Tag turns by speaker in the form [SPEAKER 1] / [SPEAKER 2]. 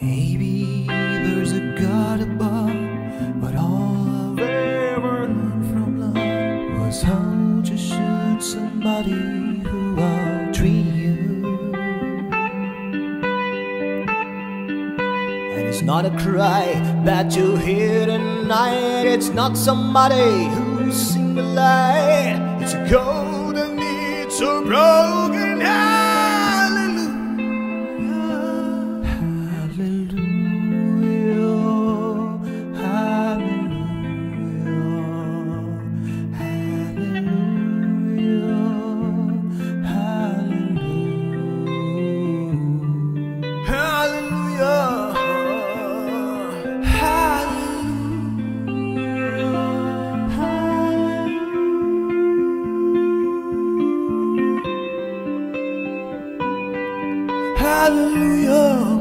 [SPEAKER 1] Maybe there's a God above, but all I've ever learned from love was how to shoot somebody who outdrew you. And it's not a cry that you hear tonight, it's not somebody who's seen the light, it's a cold and it's a broken Hallelujah.